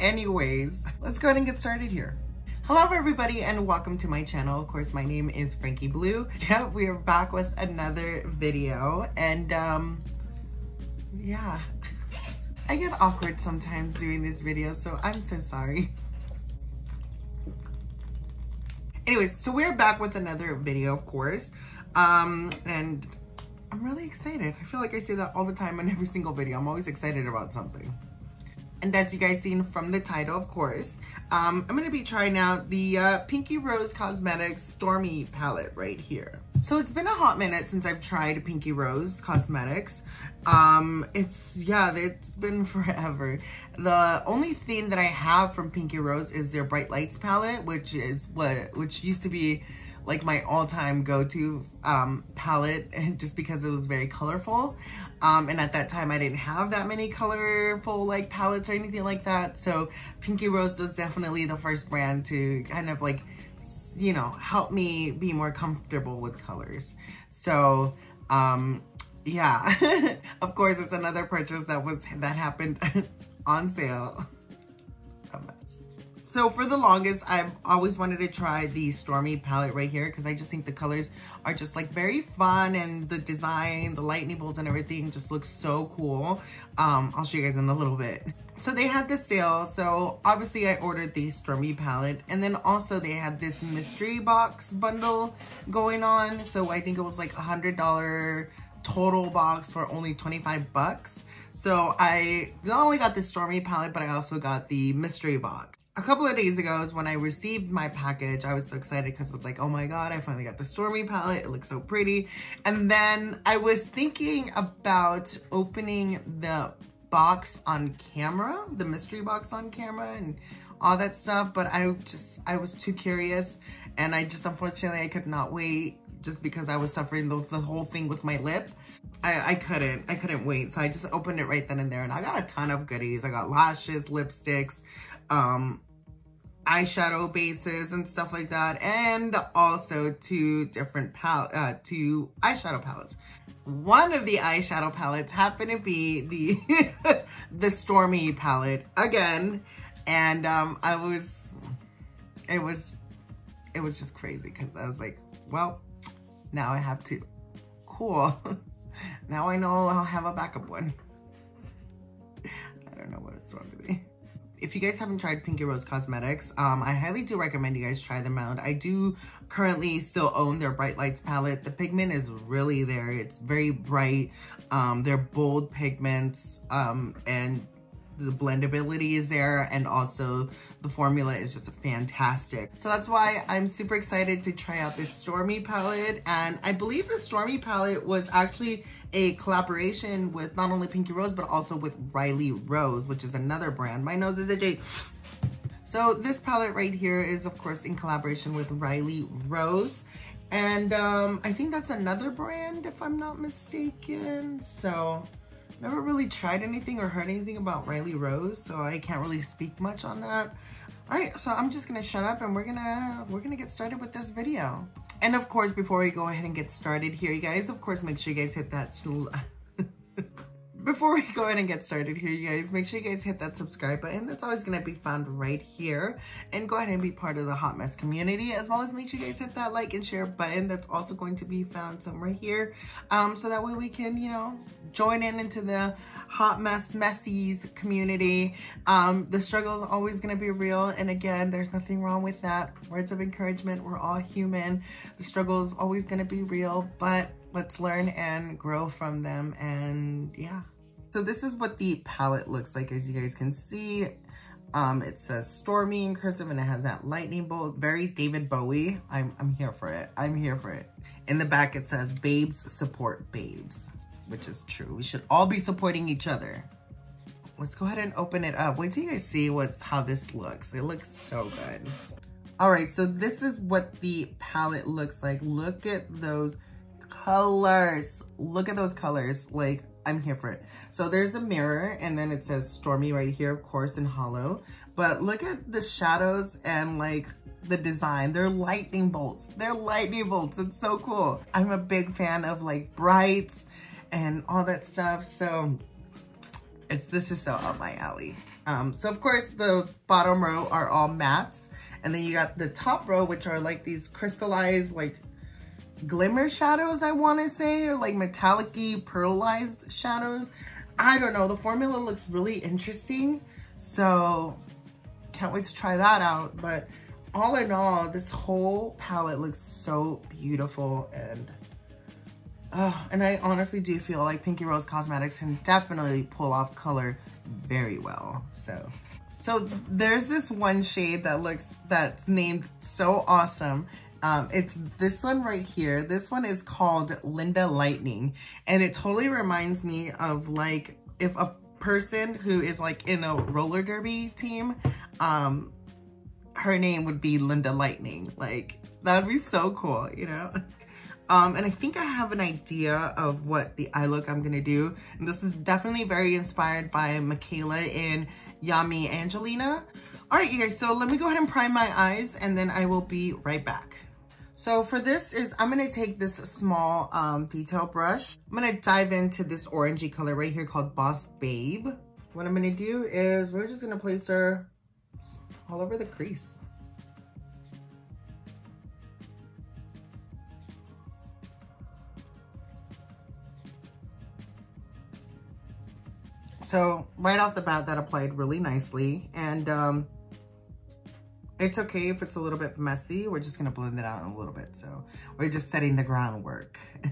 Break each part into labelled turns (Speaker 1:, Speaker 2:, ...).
Speaker 1: Anyways, let's go ahead and get started here. Hello everybody and welcome to my channel. Of course, my name is Frankie Blue. Yeah, we are back with another video and um, yeah, I get awkward sometimes doing these videos, so I'm so sorry. Anyways, so we're back with another video, of course. Um, and I'm really excited. I feel like I say that all the time in every single video. I'm always excited about something. And as you guys seen from the title, of course, um, I'm to be trying out the uh, Pinky Rose Cosmetics Stormy palette right here. So it's been a hot minute since I've tried Pinky Rose Cosmetics. Um, it's, yeah, it's been forever. The only thing that I have from Pinky Rose is their Bright Lights palette, which is what, which used to be like my all-time go-to um, palette just because it was very colorful. Um, and at that time I didn't have that many colorful like palettes or anything like that. So Pinky Rose was definitely the first brand to kind of like, you know, help me be more comfortable with colors. So, um, yeah, of course it's another purchase that was, that happened on sale. So for the longest, I've always wanted to try the Stormy palette right here because I just think the colors are just like very fun and the design, the lightning bolts and everything just looks so cool. Um, I'll show you guys in a little bit. So they had the sale. So obviously I ordered the Stormy palette and then also they had this mystery box bundle going on. So I think it was like a $100 total box for only 25 bucks. So I not only got the Stormy palette, but I also got the mystery box a couple of days ago is when I received my package. I was so excited because I was like, oh my God, I finally got the Stormy palette. It looks so pretty. And then I was thinking about opening the box on camera, the mystery box on camera and all that stuff. But I just, I was too curious. And I just, unfortunately, I could not wait just because I was suffering the, the whole thing with my lip. I, I couldn't, I couldn't wait. So I just opened it right then and there and I got a ton of goodies. I got lashes, lipsticks, um, eyeshadow bases and stuff like that. And also two different palette, uh, two eyeshadow palettes. One of the eyeshadow palettes happened to be the, the Stormy palette again. And, um, I was, it was, it was just crazy because I was like, well, now I have two. Cool. now I know I'll have a backup one. I don't know what it's wrong to me if you guys haven't tried Pinky Rose Cosmetics, um, I highly do recommend you guys try them out. I do currently still own their Bright Lights palette. The pigment is really there. It's very bright. Um, they're bold pigments um, and the blendability is there and also the formula is just fantastic. So that's why I'm super excited to try out this Stormy palette. And I believe the Stormy palette was actually a collaboration with not only Pinky Rose, but also with Riley Rose, which is another brand. My nose is itchy. So this palette right here is of course in collaboration with Riley Rose. And um, I think that's another brand if I'm not mistaken. So never really tried anything or heard anything about Riley Rose, so I can't really speak much on that. All right, so I'm just gonna shut up and we're gonna we're gonna get started with this video. And of course, before we go ahead and get started here, you guys, of course, make sure you guys hit that before we go ahead and get started here, you guys, make sure you guys hit that subscribe button. That's always going to be found right here. And go ahead and be part of the Hot Mess community, as well as make sure you guys hit that like and share button. That's also going to be found somewhere here. Um, so that way we can, you know, join in into the Hot Mess Messies community. Um, the struggle is always going to be real. And again, there's nothing wrong with that. Words of encouragement. We're all human. The struggle is always going to be real, but let's learn and grow from them and yeah. So this is what the palette looks like as you guys can see. Um, it says Stormy in cursive and it has that lightning bolt. Very David Bowie. I'm, I'm here for it. I'm here for it. In the back it says babes support babes, which is true. We should all be supporting each other. Let's go ahead and open it up. Wait till you guys see what how this looks. It looks so good. All right, so this is what the palette looks like. Look at those colors. Look at those colors. Like, I'm here for it. So there's a mirror and then it says Stormy right here, of course, in hollow. But look at the shadows and like the design. They're lightning bolts. They're lightning bolts. It's so cool. I'm a big fan of like brights and all that stuff. So it's, this is so up my alley. Um, so of course the bottom row are all mattes. And then you got the top row, which are like these crystallized, like glimmer shadows, I want to say, or like metallic pearlized shadows. I don't know. The formula looks really interesting. So can't wait to try that out. But all in all, this whole palette looks so beautiful and and I honestly do feel like Pinky Rose Cosmetics can definitely pull off color very well. So, so there's this one shade that looks, that's named so awesome. Um, it's this one right here. This one is called Linda Lightning. And it totally reminds me of like, if a person who is like in a roller derby team, um, her name would be Linda Lightning. Like, that'd be so cool, you know? Um, and I think I have an idea of what the eye look I'm gonna do. And this is definitely very inspired by Mikayla in Yami Angelina. All right, you guys, so let me go ahead and prime my eyes and then I will be right back. So for this is, I'm gonna take this small um, detail brush. I'm gonna dive into this orangey color right here called Boss Babe. What I'm gonna do is we're just gonna place her all over the crease. So right off the bat, that applied really nicely. And um, it's okay if it's a little bit messy. We're just gonna blend it out in a little bit. So we're just setting the groundwork.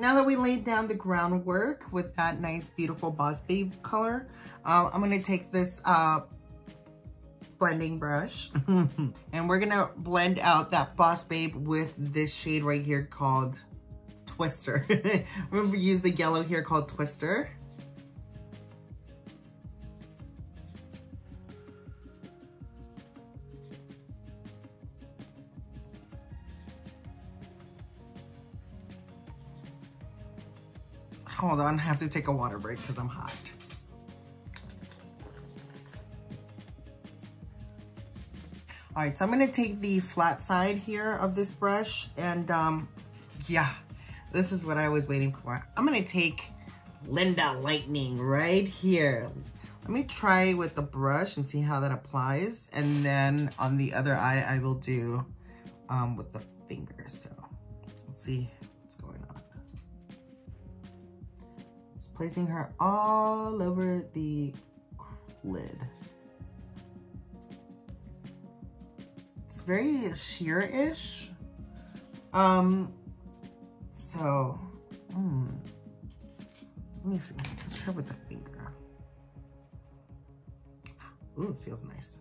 Speaker 1: now that we laid down the groundwork with that nice, beautiful Boss Babe color, uh, I'm gonna take this uh, blending brush and we're gonna blend out that Boss Babe with this shade right here called Twister. We're gonna use the yellow here called Twister. Hold on, I have to take a water break because I'm hot. All right, so I'm gonna take the flat side here of this brush and um, yeah, this is what I was waiting for. I'm gonna take Linda Lightning right here. Let me try with the brush and see how that applies. And then on the other eye, I will do um, with the finger. So let's see placing her all over the lid. It's very sheer-ish. Um, so, hmm. Let me see. Let's try with the finger. Ooh, it feels nice.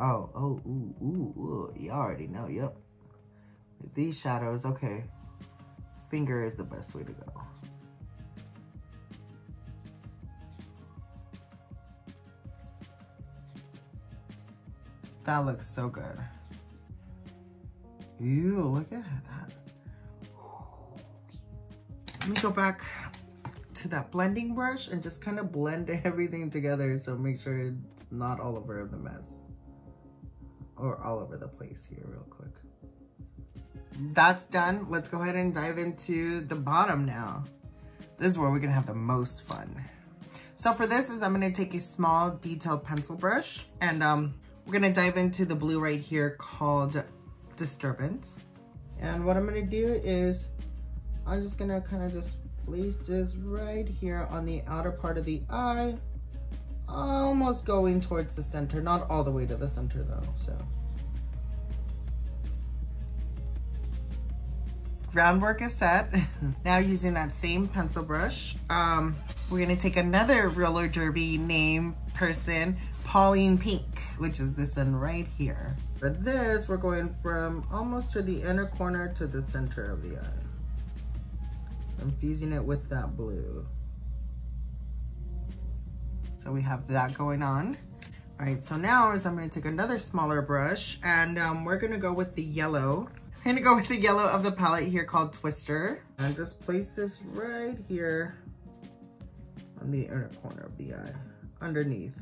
Speaker 1: Oh, oh, ooh, ooh, ooh. You already know, yep. These shadows, okay. Finger is the best way to go. That looks so good. Ew, look at that. Let me go back to that blending brush and just kind of blend everything together so make sure it's not all over the mess. Or all over the place here real quick. That's done. Let's go ahead and dive into the bottom now. This is where we're gonna have the most fun. So for this is I'm gonna take a small detailed pencil brush and um, we're gonna dive into the blue right here called disturbance. And what I'm gonna do is, I'm just gonna kind of just place this right here on the outer part of the eye, almost going towards the center, not all the way to the center though, so. Groundwork is set. now using that same pencil brush, um, we're gonna take another roller derby name person, Pauline Pink, which is this one right here. For this, we're going from almost to the inner corner to the center of the eye. I'm fusing it with that blue. So we have that going on. All right, so now is I'm gonna take another smaller brush and um, we're gonna go with the yellow. I'm gonna go with the yellow of the palette here called Twister. And just place this right here on the inner corner of the eye, underneath.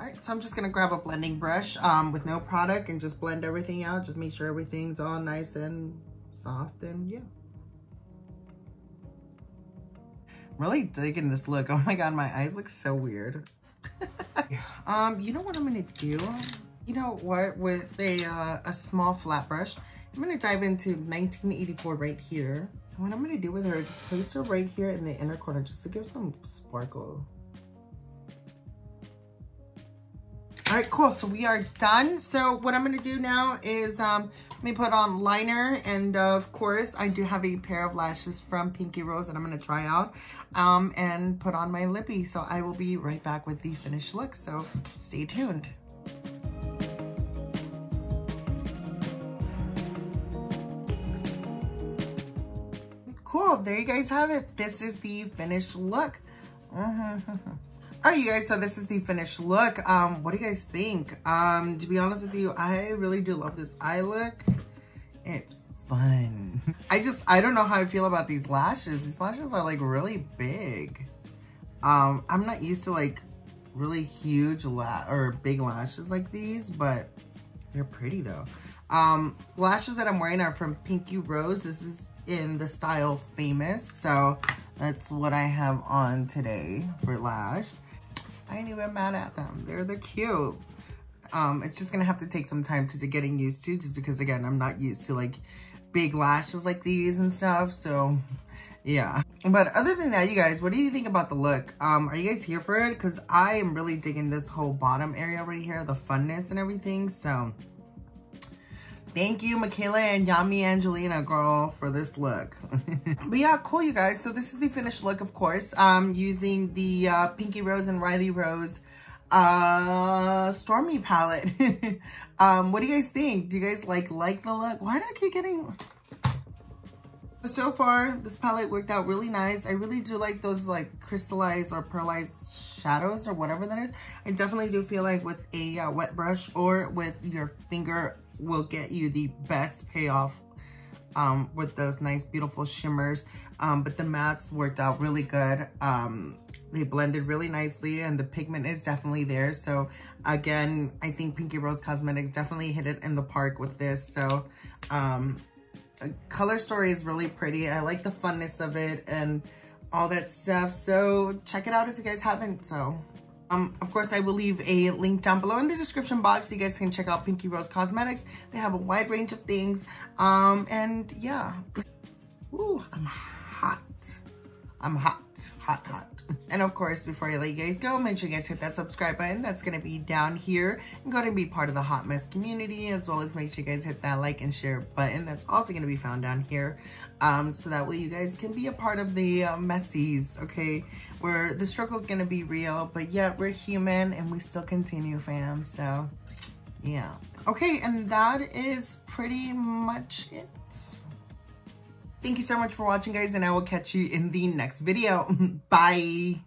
Speaker 1: All right, so I'm just gonna grab a blending brush um, with no product and just blend everything out. Just make sure everything's all nice and soft and yeah. really digging this look. Oh my God, my eyes look so weird. um, you know what I'm gonna do? You know what, with a, uh, a small flat brush, I'm gonna dive into 1984 right here. And what I'm gonna do with her is just place her right here in the inner corner just to give some sparkle. All right, cool. So we are done. So what I'm to do now is um, me put on liner. And of course, I do have a pair of lashes from Pinky Rose that I'm going to try out um, and put on my lippy. So I will be right back with the finished look. So stay tuned. Cool. There you guys have it. This is the finished look. All right, you guys, so this is the finished look. Um, what do you guys think? Um, to be honest with you, I really do love this eye look. It's fun. I just, I don't know how I feel about these lashes. These lashes are like really big. Um, I'm not used to like really huge la or big lashes like these, but they're pretty though. Um, lashes that I'm wearing are from Pinky Rose. This is in the style Famous. So that's what I have on today for lash. I ain't even mad at them. They're, they're cute. Um, it's just gonna have to take some time to, to getting used to just because again, I'm not used to like big lashes like these and stuff. So yeah. But other than that, you guys, what do you think about the look? Um, are you guys here for it? Cause I am really digging this whole bottom area right here, the funness and everything. So Thank you, Mikayla and Yami Angelina, girl, for this look. but yeah, cool, you guys. So this is the finished look, of course. Um, using the uh, Pinky Rose and Riley Rose uh, Stormy palette. um, what do you guys think? Do you guys like like the look? Why do I keep getting... So far, this palette worked out really nice. I really do like those like crystallized or pearlized shadows or whatever that is. I definitely do feel like with a uh, wet brush or with your finger will get you the best payoff um, with those nice, beautiful shimmers. Um, but the mattes worked out really good. Um, they blended really nicely and the pigment is definitely there. So again, I think Pinky Rose Cosmetics definitely hit it in the park with this. So um, color story is really pretty. I like the funness of it and all that stuff. So check it out if you guys haven't. So um, of course, I will leave a link down below in the description box so you guys can check out Pinky Rose Cosmetics. They have a wide range of things. Um, and yeah. Ooh, I'm hot. I'm hot, hot, hot. And of course, before I let you guys go, make sure you guys hit that subscribe button. That's going to be down here. And go and be part of the Hot Mess community, as well as make sure you guys hit that like and share button. That's also going to be found down here. Um, so that way you guys can be a part of the uh, messies, okay? Where the struggle is going to be real, but yet we're human and we still continue, fam. So, yeah. Okay, and that is pretty much it. Thank you so much for watching, guys, and I will catch you in the next video. Bye!